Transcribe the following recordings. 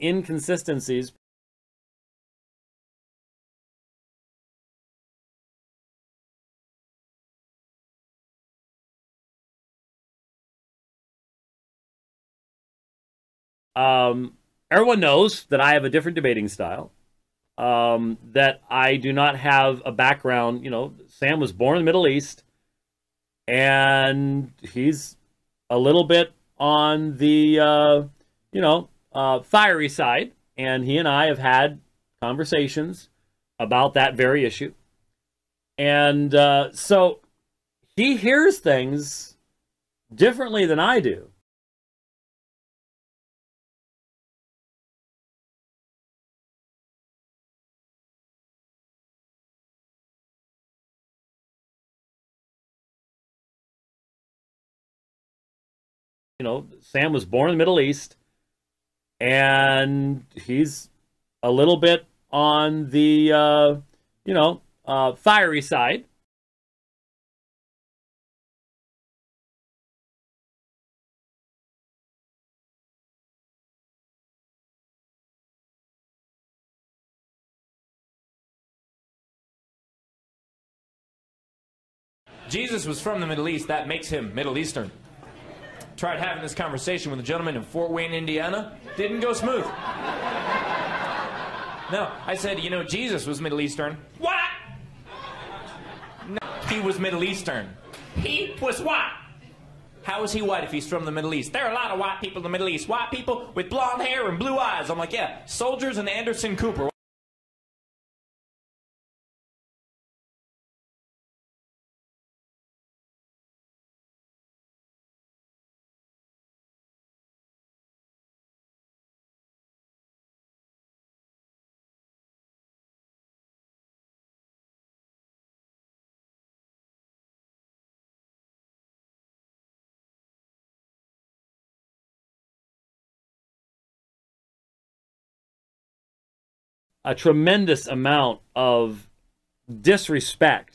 inconsistencies Um, everyone knows that I have a different debating style. Um, that I do not have a background. You know, Sam was born in the Middle East, and he's a little bit on the uh, you know uh, fiery side, and he and I have had conversations about that very issue, and uh, so he hears things differently than I do. you know, Sam was born in the Middle East, and he's a little bit on the, uh, you know, uh, fiery side. Jesus was from the Middle East. That makes him Middle Eastern. Tried having this conversation with a gentleman in Fort Wayne, Indiana. Didn't go smooth. No, I said, you know, Jesus was Middle Eastern. What? No, he was Middle Eastern. He was what? How is he white if he's from the Middle East? There are a lot of white people in the Middle East. White people with blonde hair and blue eyes. I'm like, yeah, soldiers and Anderson Cooper. A tremendous amount of disrespect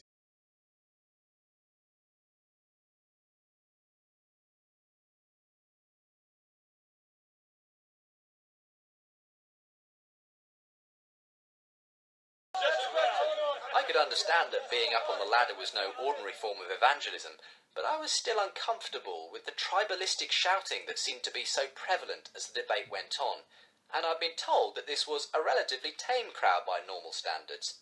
I could understand that being up on the ladder was no ordinary form of evangelism, but I was still uncomfortable with the tribalistic shouting that seemed to be so prevalent as the debate went on and I've been told that this was a relatively tame crowd by normal standards.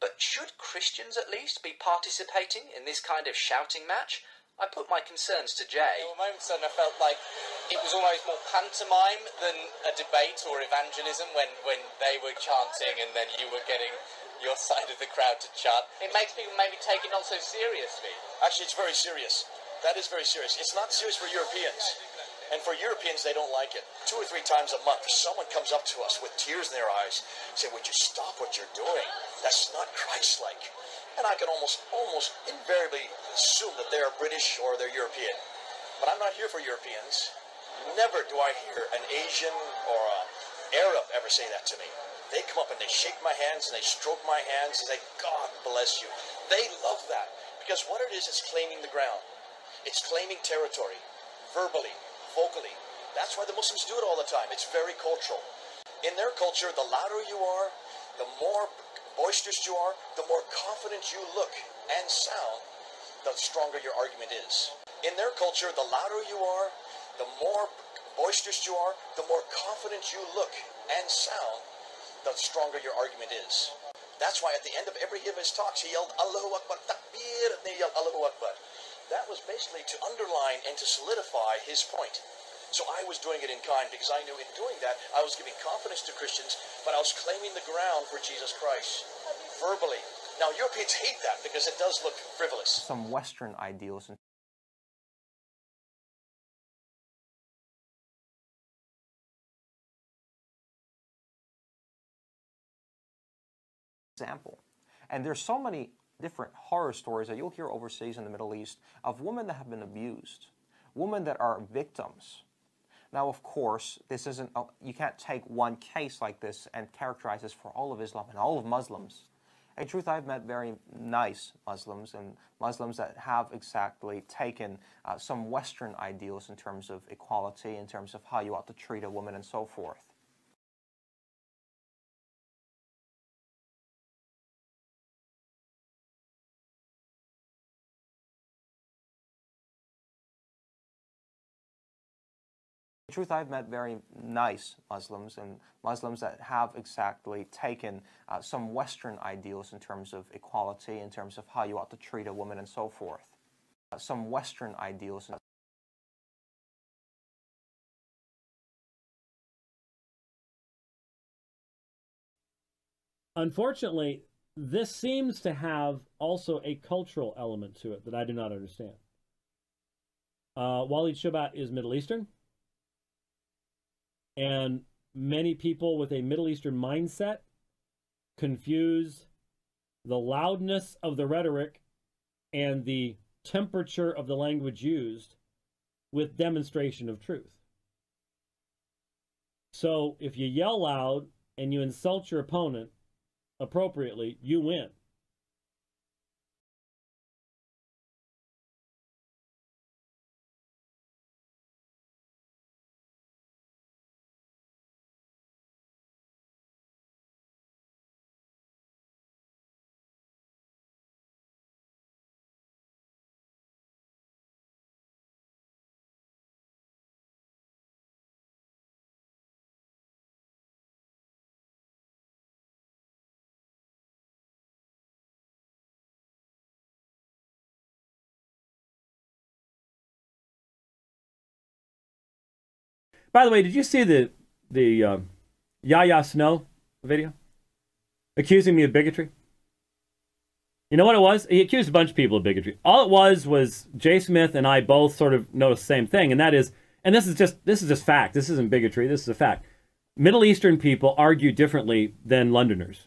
But should Christians at least be participating in this kind of shouting match? I put my concerns to Jay. There were moments when I felt like it was almost more pantomime than a debate or evangelism when, when they were chanting and then you were getting your side of the crowd to chant. It makes people maybe take it not so seriously. Actually, it's very serious. That is very serious. It's not serious for Europeans. And for Europeans, they don't like it. Two or three times a month, someone comes up to us with tears in their eyes, say, "Would you stop what you're doing? That's not Christ-like." And I can almost, almost invariably assume that they're British or they're European. But I'm not here for Europeans. Never do I hear an Asian or an Arab ever say that to me. They come up and they shake my hands and they stroke my hands and say, God bless you. They love that because what it is, it's claiming the ground. It's claiming territory verbally, vocally. That's why the Muslims do it all the time. It's very cultural. In their culture, the louder you are, the more boisterous you are, the more confident you look and sound, the stronger your argument is. In their culture, the louder you are, the more boisterous you are, the more confident you look and sound, the stronger your argument is. That's why at the end of every of his talks, he yelled Allahu Akbar, Takbir, and he yelled Allahu Akbar. That was basically to underline and to solidify his point. So I was doing it in kind because I knew in doing that I was giving confidence to Christians, but I was claiming the ground for Jesus Christ verbally. Now Europeans hate that because it does look frivolous. Some Western ideals and example. And there's so many different horror stories that you'll hear overseas in the Middle East of women that have been abused, women that are victims. Now, of course, this isn't, you can't take one case like this and characterize this for all of Islam and all of Muslims. In truth, I've met very nice Muslims and Muslims that have exactly taken uh, some Western ideals in terms of equality, in terms of how you ought to treat a woman and so forth. In truth, I've met very nice Muslims and Muslims that have exactly taken uh, some Western ideals in terms of equality, in terms of how you ought to treat a woman, and so forth. Uh, some Western ideals. Unfortunately, this seems to have also a cultural element to it that I do not understand. Uh, Walid Shoebat is Middle Eastern. And many people with a Middle Eastern mindset confuse the loudness of the rhetoric and the temperature of the language used with demonstration of truth. So if you yell loud and you insult your opponent appropriately, you win. By the way, did you see the the uh, Yahya Snow video accusing me of bigotry? You know what it was? He accused a bunch of people of bigotry. All it was was Jay Smith and I both sort of noticed the same thing, and that is, and this is just this is just fact. This isn't bigotry. This is a fact. Middle Eastern people argue differently than Londoners.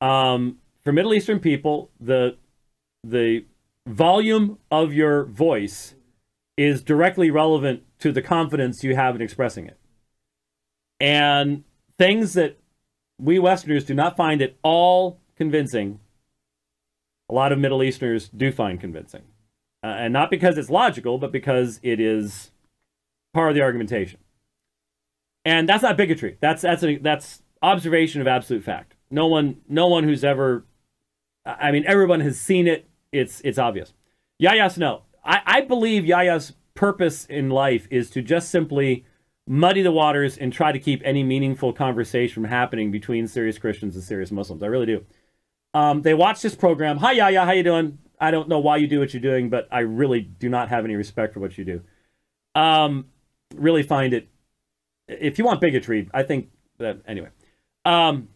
Um, for Middle Eastern people, the the volume of your voice is directly relevant to the confidence you have in expressing it. And things that we Westerners do not find at all convincing, a lot of Middle Easterners do find convincing. Uh, and not because it's logical, but because it is part of the argumentation. And that's not bigotry. That's that's a, that's observation of absolute fact. No one no one who's ever I mean everyone has seen it. It's it's obvious. Yahya Snow. I, I believe Yahya's purpose in life is to just simply muddy the waters and try to keep any meaningful conversation from happening between serious Christians and serious Muslims. I really do. Um, they watch this program. Hi, Yahya, how you doing? I don't know why you do what you're doing, but I really do not have any respect for what you do. Um, really find it. If you want bigotry, I think that anyway. Um,